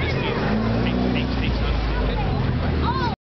Amnesty